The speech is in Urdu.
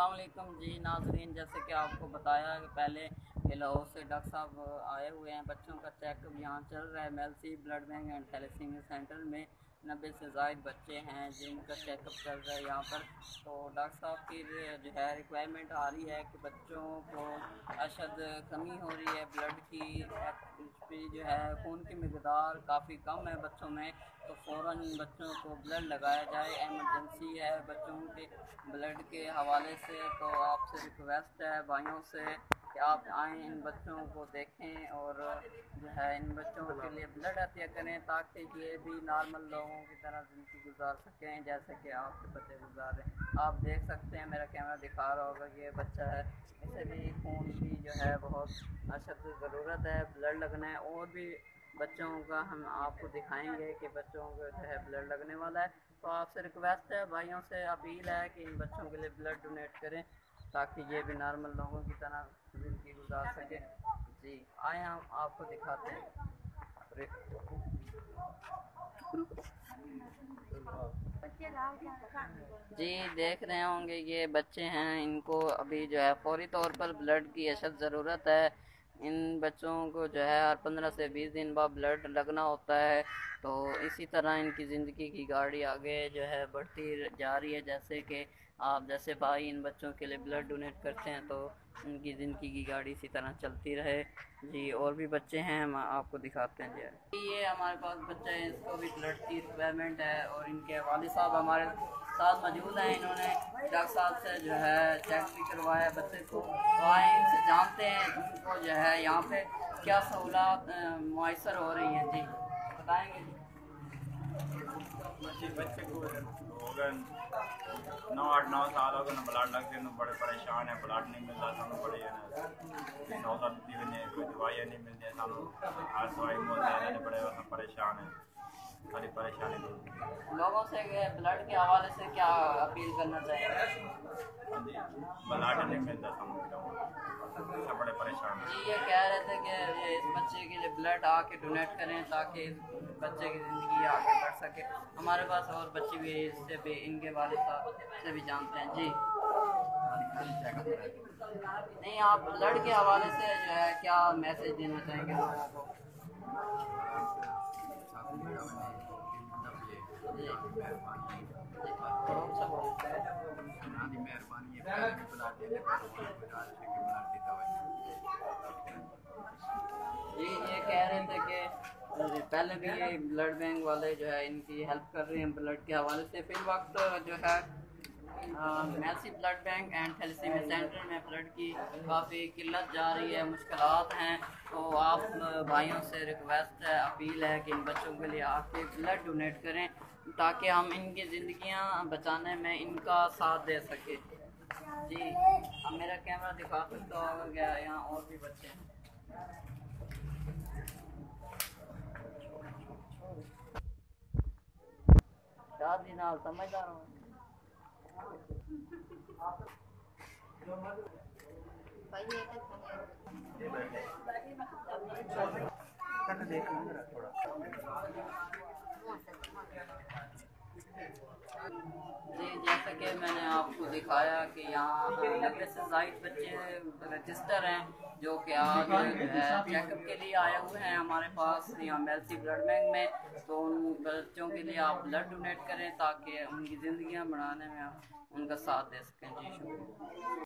السلام علیکم جی ناظرین، جیسے کہ آپ کو بتایا کہ پہلے لاہور سے ڈاکٹر صاحب آئے ہوئے ہیں، بچوں کا چیک اپ یہاں چل رہا ہے Mailsi blood bank and thalassemia centre میں نبے سے زائد بچے ہیں جن کا چیک اپ چل رہا ہے یہاں پر۔ تو ڈاکٹر صاحب کی جو ہے ریکوائرمنٹ آ رہی ہے کہ بچوں کو اشد کمی ہو رہی ہے بلڈ کی جو ہے خون کی مقدار کافی کم ہے بچوں میں۔ تو فوراً بچوں کو بلڈ لگایا جائے ایمرجنسی ہے بچوں کے بلڈ کے حوالے سے۔ تو آپ سے ریکویسٹ ہے، بھائیوں سے کہ آپ آئیں ان بچوں کو دیکھیں اور جو ہے ان بچوں کے لیے بلڈ عطیہ کریں تاکہ یہ بھی نارمل لوگوں کی طرح زندگی گزار سکیں جیسے کہ آپ کے بچے گزار رہے ہیں۔ آپ دیکھ سکتے ہیں، میرا کیمرہ دکھا رہا ہوگا کہ یہ بچہ ہے۔ اسے بھی خون کی جو ہے بہت اشد ضرورت ہے، بلڈ لگنا ہے۔ اور بھی بچوں کا ہم آپ کو دکھائیں گے کہ بچوں کو جو ہے بلڈ لگنے والا ہے۔ تو آپ سے ریکویسٹ ہے، بھائیوں سے اپیل ہے کہ ان بچوں کے لیے بلڈ ڈونیٹ کریں۔ تاکہ یہ بھی نارمل لوگوں کی طرح زندگی گزار سکے۔ جی آئے ہم آپ کو دکھاتے ہیں۔ جی دیکھ رہے ہوں گے، یہ بچے ہیں۔ ان کو ابھی جو ہے فوری طور پر بلڈ کی اشد ضرورت ہے۔ ان بچوں کو جو ہے ہر پندرہ سے بیس دن بعد بلڈ لگنا ہوتا ہے۔ تو اسی طرح ان کی زندگی کی گاڑی آگے جو ہے بڑھتی جا رہی ہے، جیسے کہ آپ، جیسے بھائی ان بچوں کے لیے بلڈ ڈونیٹ کرتے ہیں تو ان کی زندگی کی گاڑی اسی طرح چلتی رہے۔ جی اور بھی بچے ہیں، ہم آپ کو دکھاتے ہیں۔ جی۔ یہ ہمارے پاس بچہ ہے اس کو بھی بلڈ کی ریکوائرمنٹ ہے اور ان کے والد صاحب ہمارے ساتھ موجود ہیں۔ انہوں نے ڈاکٹر صاحب سے جو ہے چیک بھی کروایا، بچے کو آئیں ان سے جانتے ہیں، ان کو جو ہے یہاں پہ کیا سہولات میسر ہو رہی ہیں۔ جی۔ نو آٹھ نو سال ہو گئے بلڈ لگتے ہیں بڑے پریشان ہیں بلڈ نہیں ملتا سانو بڑے نو سال دی کوئی دوائیاں نہیں ملتی سانو ہر دوائی ملتی ہے بڑے پریشان ہیں۔ ساری پریشانی لوگوں سے بلڈ کے حوالے سے کیا اپیل کرنا چاہیے؟ جی بلڈ نہیں ملتا سانو بڑے پریشان ہیں۔ جی یہ کہہ رہے تھے کہ بچے کے لیے بلڈ آ کے ڈونیٹ کریں تاکہ بچے کی زندگی آگے بڑھ سکے۔ ہمارے پاس اور بچے بھی اس سے بھی ان کے والد صاحب سے بھی جانتے ہیں۔ جی۔ نہیں آپ بلڈ کے حوالے سے جو ہے کیا میسج دینا چاہیں گے لوگوں کو؟ جی۔ کہہ رہے تھے کہ جی، پہلے بھی یہ بلڈ بینک والے جو ہے ان کی ہیلپ کر رہے ہیں بلڈ کے حوالے سے۔ فی الوقت جو ہے Mailsi blood bank and thalassemia centre میں بلڈ کی کافی قلت جا رہی ہے، مشکلات ہیں۔ تو آپ بھائیوں سے ریکویسٹ ہے، اپیل ہے کہ ان بچوں کے لیے آ کے بلڈ ڈونیٹ کریں تاکہ ہم ان کی زندگیاں بچانے میں ان کا ساتھ دے سکیں۔ جی اب میرا کیمرہ دکھا سکتا ہوگا کیا یہاں اور بھی بچے ہیں۔ شادی نال سمجھدار ہوں۔ تھوڑا پہلے میں نے آپ کو دکھایا کہ یہاں نبے سے زائد بچے رجسٹر ہیں، جو کہ آج چیک اپ کے لیے آئے ہوئے ہیں ہمارے پاس، یہاں میلسی بلڈ بینک میں۔ تو ان بچوں کے لیے آپ بلڈ ڈونیٹ کریں تاکہ ان کی زندگیاں بڑھانے میں ان کا ساتھ دے سکیں۔ جی شکریہ۔